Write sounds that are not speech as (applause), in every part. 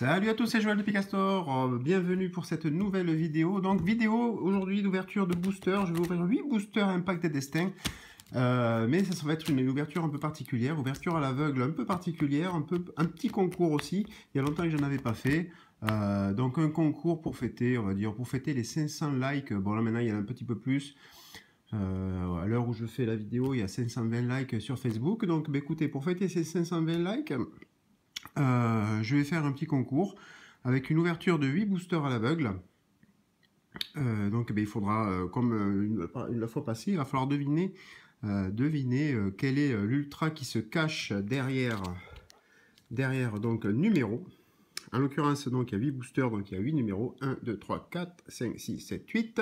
Salut à tous, c'est Joël de Picastor. Euh, bienvenue pour cette nouvelle vidéo. Donc, vidéo aujourd'hui d'ouverture de booster. Je vais ouvrir 8 boosters Impact des Destins. Euh, mais ça, va être une ouverture un peu particulière, ouverture à l'aveugle un peu particulière, un, petit concours aussi. Il y a longtemps que je n'en avais pas fait. Euh, donc un concours pour fêter, on va dire, pour fêter les 500 likes. Bon là maintenant il y en a un petit peu plus. à l'heure où je fais la vidéo, il y a 520 likes sur Facebook. Donc bah, écoutez, pour fêter ces 520 likes, euh, je vais faire un petit concours avec une ouverture de 8 boosters à l'aveugle. Euh, donc ben, il faudra, euh, comme une, fois passée, il va falloir deviner, quel est l'ultra qui se cache derrière, derrière numéro. En l'occurrence, il y a 8 boosters, donc il y a 8 numéros. 1, 2, 3, 4, 5, 6, 7, 8.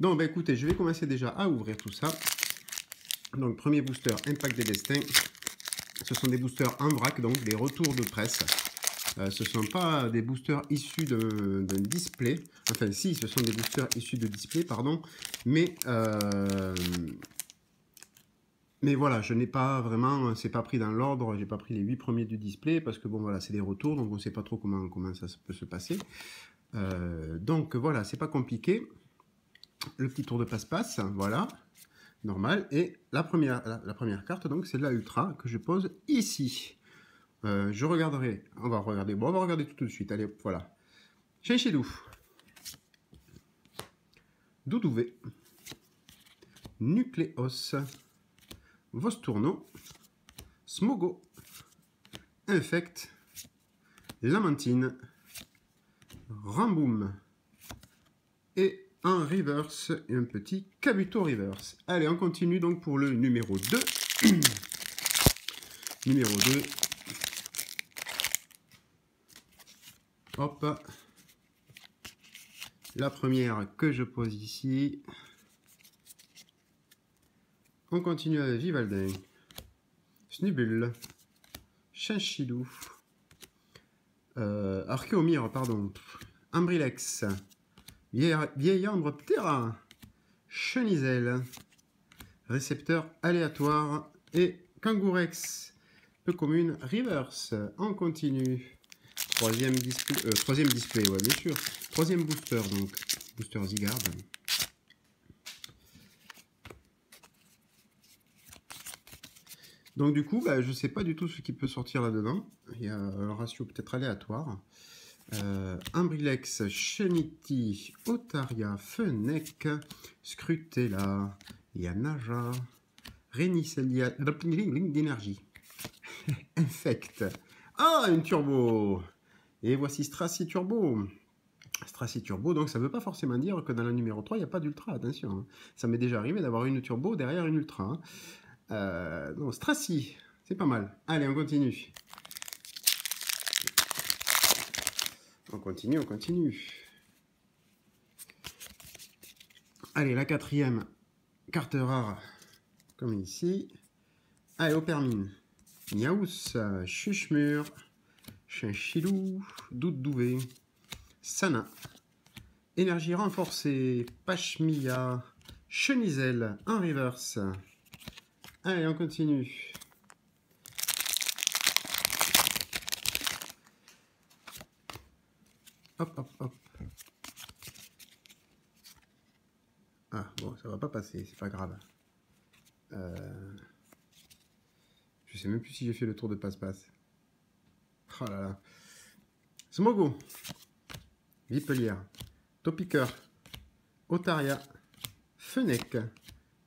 Donc ben, écoutez, je vais commencer déjà à ouvrir tout ça. Donc premier booster, Impact des Destins. Ce sont des boosters en vrac, donc des retours de presse. Euh, ce ne sont pas des boosters issus d'un display. Enfin, si, ce sont des boosters issus de display, pardon. Mais, euh, mais voilà, je n'ai pas vraiment, c'est pas pris dans l'ordre. J'ai pas pris les 8 premiers du display parce que bon, voilà, c'est des retours, donc on ne sait pas trop comment, comment ça peut se passer. Euh, donc voilà, c'est pas compliqué. Le petit tour de passe-passe, voilà normal. Et la première, la, première carte, donc, c'est la Ultra que je pose ici. Euh, je regarderai, on va regarder, bon, on va regarder tout, de suite. Allez, voilà. Chinchidou. Doudouvé. Nucléos. Vostourno. Smogo. Infect. Lamantine. Ramboum. Et un reverse et un petit Kabuto reverse. Allez, on continue donc pour le numéro 2. (clears throat) numéro 2. Hop. La première que je pose ici. On continue avec Vivaldin. Snubule. Chinchidou. Euh, Archeomir, pardon. Ambrilex. Vieille, ambre Ptera, Chenizel, récepteur aléatoire et Kangourex, peu commune reverse. On continue. Troisième display, euh, troisième display, ouais, bien sûr. Troisième booster, donc, booster Zigard. Donc du coup, bah, je ne sais pas du tout ce qui peut sortir là-dedans. Il y a un ratio peut-être aléatoire. Euh, Imbrilex, Chenity, Otaria, Fenech, Scrutella, Yanaja, Renicelia, d'énergie. Infect. Ah, une turbo Et voici Stracy Turbo. Stracy Turbo, donc ça ne veut pas forcément dire que dans la numéro 3, il n'y a pas d'ultra, attention. Hein. Ça m'est déjà arrivé d'avoir une turbo derrière une ultra. Hein. Euh, non, Stracy, c'est pas mal. Allez, on continue. On continue, on continue. Allez, la quatrième, carte rare, comme ici. Allez, Opermine. Niaous, Chuchmur, Chinchilou, Doudouvé, Sana, Énergie renforcée, Pachmilla, Chenizel, en reverse. Allez, on continue. Hop, hop, hop. Ah, bon, ça va pas passer, c'est pas grave. Euh... Je sais même plus si j'ai fait le tour de passe-passe. Oh là là. Smogo. Vipelière. Topiqueur. Otaria. Fenech.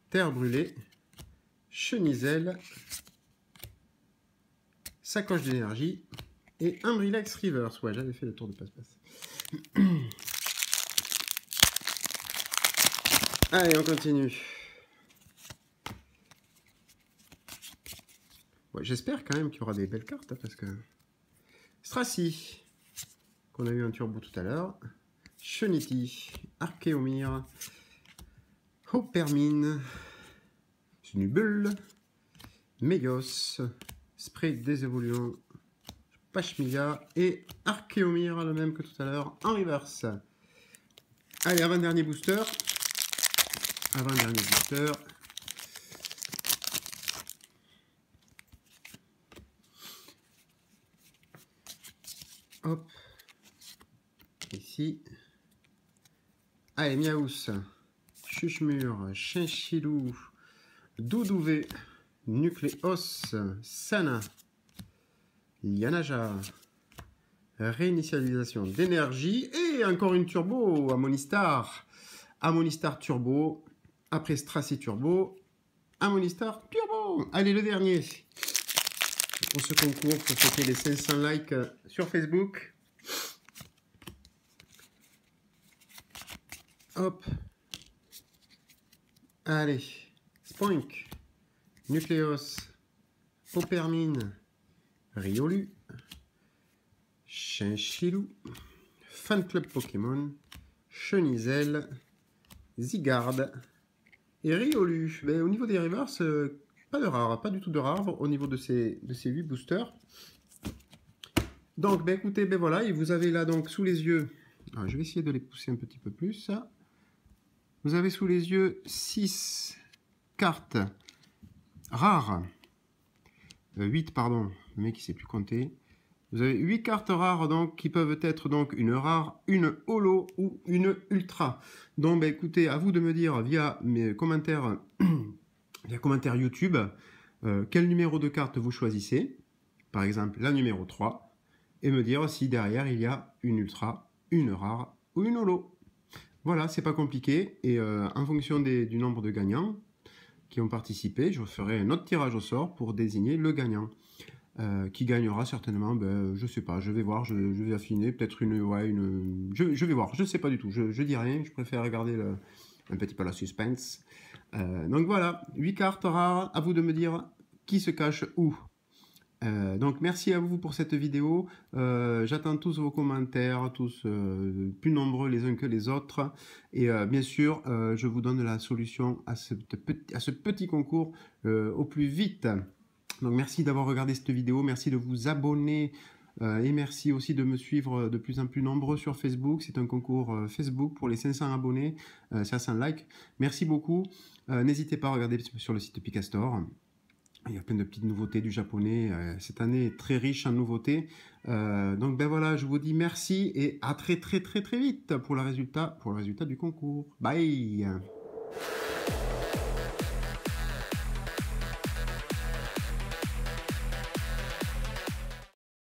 Terre brûlée. Cheniselle. Sacoche d'énergie. Et un Relax Rivers. Ouais, j'avais fait le tour de passe-passe. (coughs) Allez, on continue. J'espère quand même qu'il y aura des belles cartes, hein, parce que... Stracy, qu'on a eu un turbo tout à l'heure. Chenity, Archeomir, Hopermine, Snubble, Megos, Spray des évoluants, Et Archeomir, le même que tout à l'heure, en reverse. Allez, avant-dernier booster. Avant-dernier booster. Hop. Ici. Allez, Miaous. Chuchmur. Chinchilou. Doudouvé. Nucléos. Sana. Yanaja. Réinitialisation d'énergie. Et encore une turbo. Amonistar. Amonistar Turbo. Après Strassy Turbo. Amonistar Turbo. Allez, le dernier pour ce concours, pour fêter les 500 likes sur Facebook. Hop. Allez. Spoink. Nucleos. Opermine. Riolu. Chinchilou. Fan Club Pokémon. Chenizel. Zigarde. Et Riolu. Mais ben, au niveau des reverse, euh, pas de rare, pas du tout de rare au niveau de ces, de ces 8 boosters. Donc, ben écoutez, ben voilà, vous avez là donc sous les yeux, je vais essayer de les pousser un petit peu plus. Vous avez sous les yeux 6 cartes rares, 8 euh, pardon, le mec il sait plus compter. Vous avez 8 cartes rares donc qui peuvent être donc une rare, une holo ou une ultra. Donc ben écoutez, à vous de me dire via mes commentaires (clears throat) via commentaire YouTube euh, quel numéro de carte vous choisissez, par exemple la numéro 3, et me dire si derrière il y a une ultra, une rare ou une holo. Voilà, c'est pas compliqué, et euh, en fonction du nombre de gagnants qui ont participé, je ferai un autre tirage au sort pour désigner le gagnant. Euh, qui gagnera certainement, ben, je sais pas, je vais voir, je, vais affiner, peut-être une, ouais, une, je, vais voir, je sais pas du tout, je, dis rien, je préfère regarder un petit peu la suspense. Euh, donc voilà, 8 cartes rares, à vous de me dire qui se cache où. Euh, donc merci à vous pour cette vidéo. J'attends tous vos commentaires, tous plus nombreux les uns que les autres. Et bien sûr, je vous donne la solution à ce petit concours au plus vite. Donc merci d'avoir regardé cette vidéo, merci de vous abonner euh, et merci aussi de me suivre de plus en plus nombreux sur Facebook. C'est un concours euh, Facebook pour les 500 abonnés, 500 euh, likes. Merci beaucoup. N'hésitez pas à regarder sur le site Picastore. Il y a plein de petites nouveautés du japonais. cette année est très riche en nouveautés. donc ben voilà, je vous dis merci et à très très très très vite pour le résultat du concours. Bye